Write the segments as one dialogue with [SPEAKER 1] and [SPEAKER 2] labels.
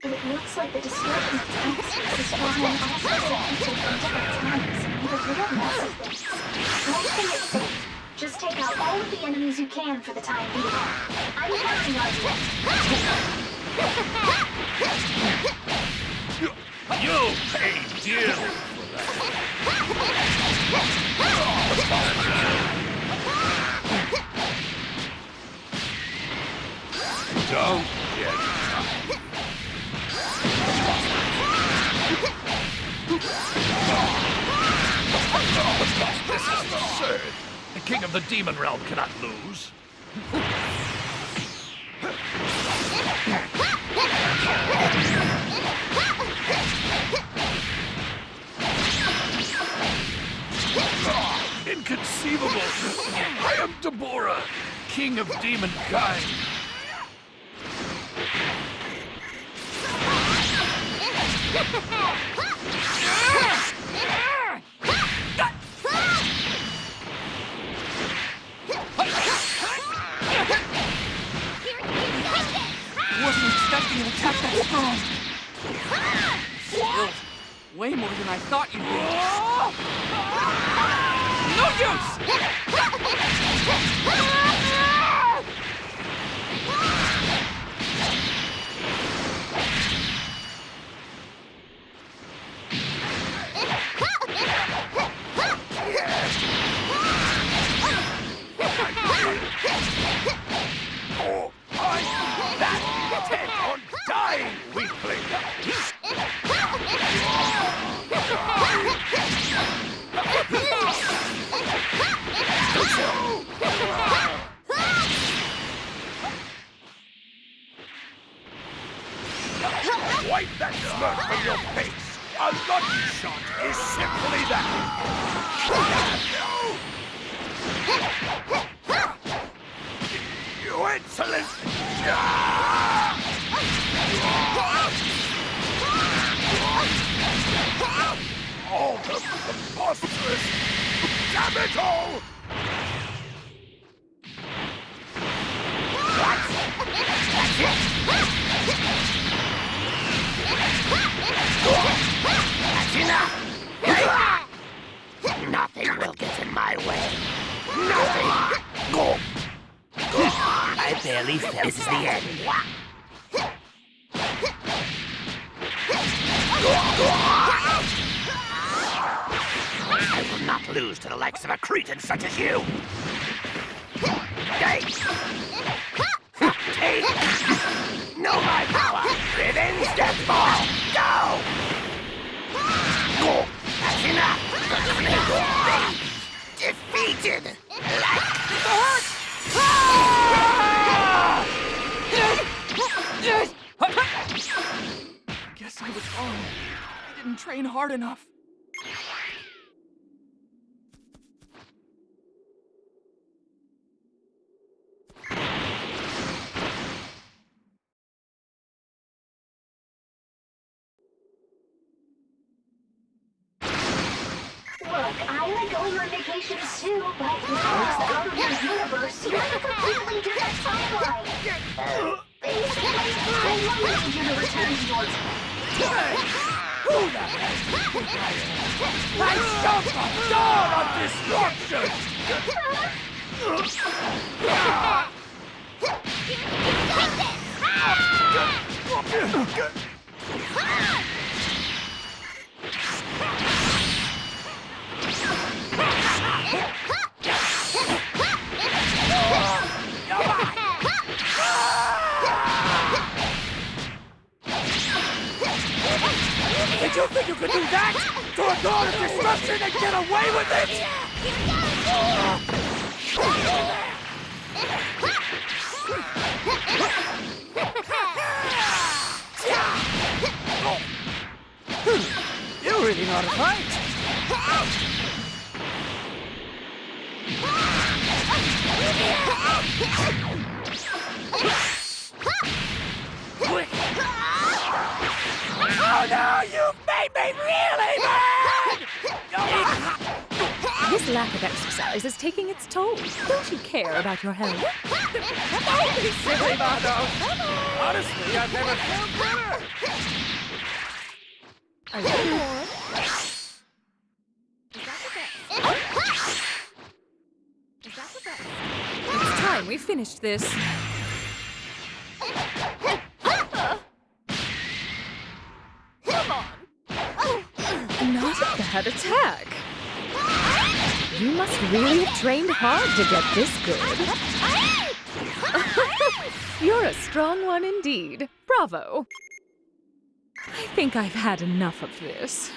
[SPEAKER 1] It looks like the distortion of time-space is of people from different times and made a real mess of things. One thing is safe. Just take out all of the enemies you can for the time being. I'm counting on
[SPEAKER 2] you. You pay dearly for that. Don't get tired. King of the demon realm cannot lose. Inconceivable! I am Dabura, king of demon
[SPEAKER 3] I thought
[SPEAKER 2] Wipe that smirk from your face! A lucky shot is simply that! You insolent! All the preposterous! Damn it all!
[SPEAKER 4] That's This is the end. I will not lose to the likes of a cretin such as you. Hey! Take! Know my power!
[SPEAKER 3] Train hard enough.
[SPEAKER 1] Look, I like going on vacations too, but now it's out of your universe, you're in a completely different timeline. Basically, I wanted you to return to.
[SPEAKER 2] Who the do think I am? The door of destruction! Did you think you could do that? To a god of destruction and get away with it?
[SPEAKER 3] You really know how to fight.
[SPEAKER 2] Oh no, you really mad!
[SPEAKER 5] This lack of exercise is taking its toll. Don't you care about your health?
[SPEAKER 2] Don't be silly, Margot! Honestly, I've never felt better.
[SPEAKER 5] Are you bored? Is that the best? Is that the best? It's time we finished this. Attack. You must really have trained hard to get this good. You're a strong one indeed. Bravo. I think I've had enough of this.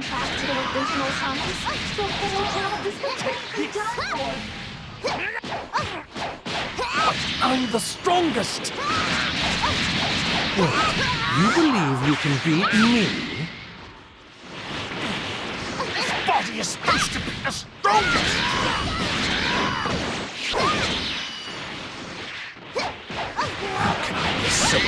[SPEAKER 1] Back to the original times, the whole job is completely done.
[SPEAKER 2] I'm the strongest. What? You believe you can beat me? This body is supposed to be the strongest. How can I be so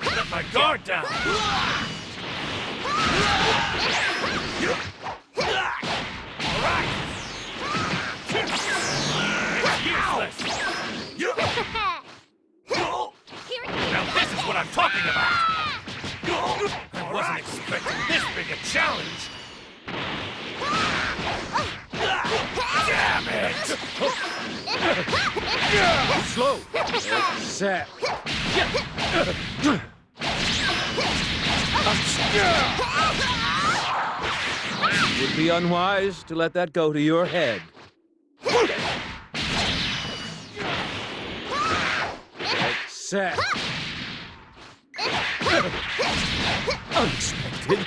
[SPEAKER 2] Let my guard down. All right. Useless. Now this is what I'm talking about. I wasn't expecting this big a challenge. Damn it! Slow. Set.
[SPEAKER 3] It would be unwise to let that go to your head.
[SPEAKER 2] Set. Unexpected.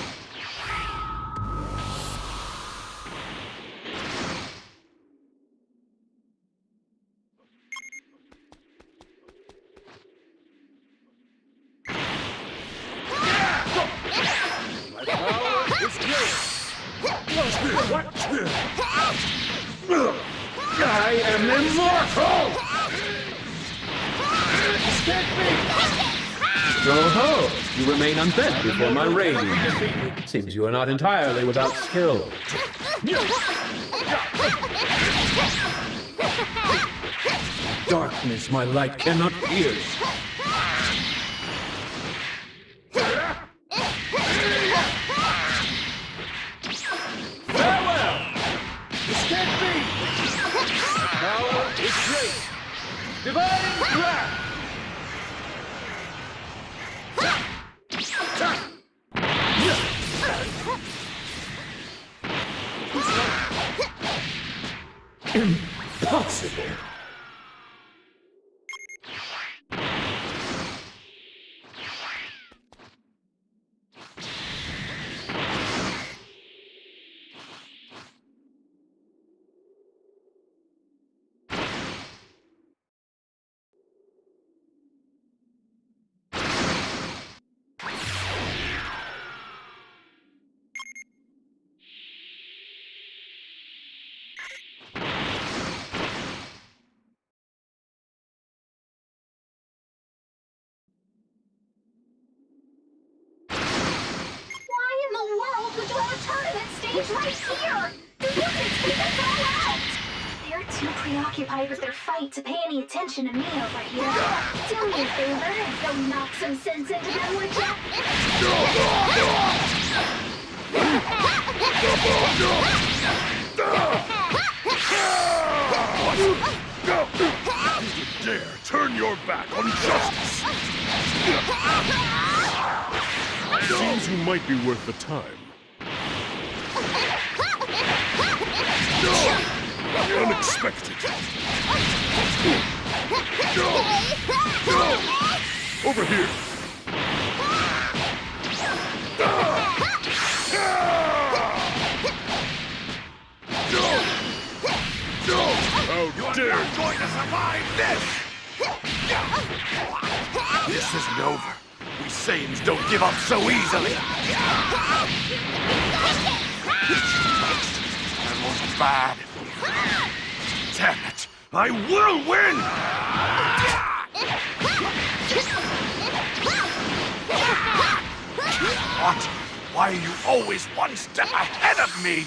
[SPEAKER 3] Ho ho! You remain unbent before my reign. Seems you are not entirely without skill. Darkness my light cannot pierce.
[SPEAKER 2] Farewell! This can't be! Power is great! Divine Wrath! Impossible!
[SPEAKER 1] Why in the world would you have a tournament stage right here? You can take us all out! They're too preoccupied with their fight to pay any attention to me over here. Do me a favor and go knock some sense into them, would ya?
[SPEAKER 2] Dare turn your back on justice! Seems you might be worth the time. Unexpected.
[SPEAKER 6] Over here! How dare you!
[SPEAKER 7] going to survive this! This isn't over. We Saiyans don't give up so easily. Bad. Damn it! I will win! What? Why are you always one step ahead of me?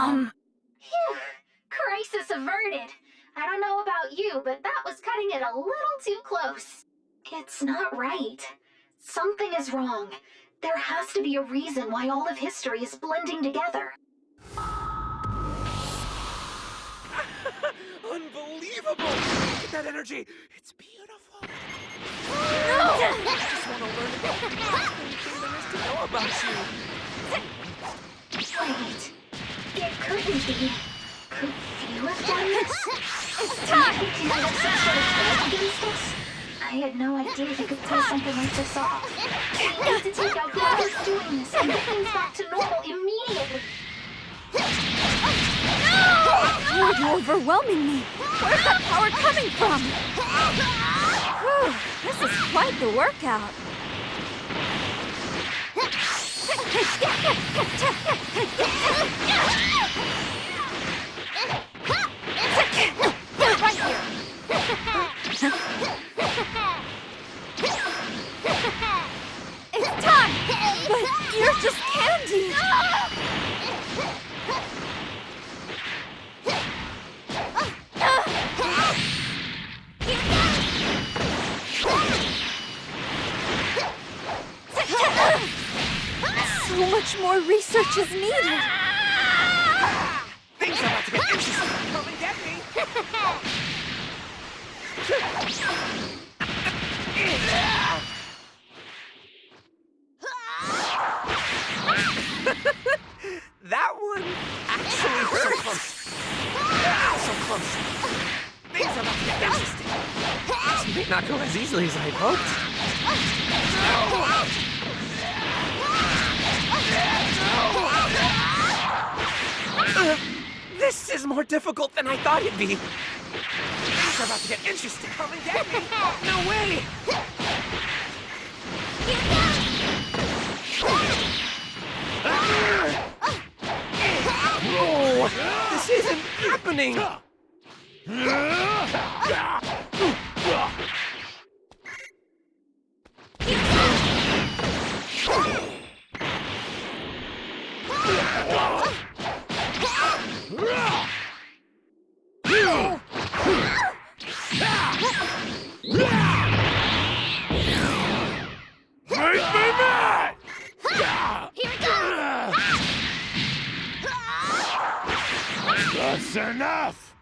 [SPEAKER 5] Um, um, Damn.
[SPEAKER 1] Phew. Crisis averted. I don't know about you, but that was cutting it a little too close. It's not right. Something is wrong. There has to be a reason why all of history is blending together.
[SPEAKER 6] Unbelievable! Look at that energy! It's beautiful!
[SPEAKER 5] No!
[SPEAKER 6] I just want to learn about everything there is to know about you!
[SPEAKER 1] Couldn't be. Could have done this?
[SPEAKER 5] It's time!
[SPEAKER 1] I had no idea you could pull something like this off. We need to take out whoever's doing this and get things back to normal immediately. No!
[SPEAKER 8] You're overwhelming me. Where's that power coming from? Whew, this is quite the workout.
[SPEAKER 5] Right
[SPEAKER 8] is needed.
[SPEAKER 6] Things are about to get interesting! Come and get me! that one actually hurts! Ah, so close! Things are about to get interesting! This may not go as easily as I'd hoped. This is more difficult than I thought it'd be. Things are about to get interesting. Come and get me! No way! Ah! Oh, this isn't happening! Make me mad!
[SPEAKER 5] Here it goes!
[SPEAKER 6] That's enough!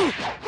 [SPEAKER 2] Ugh!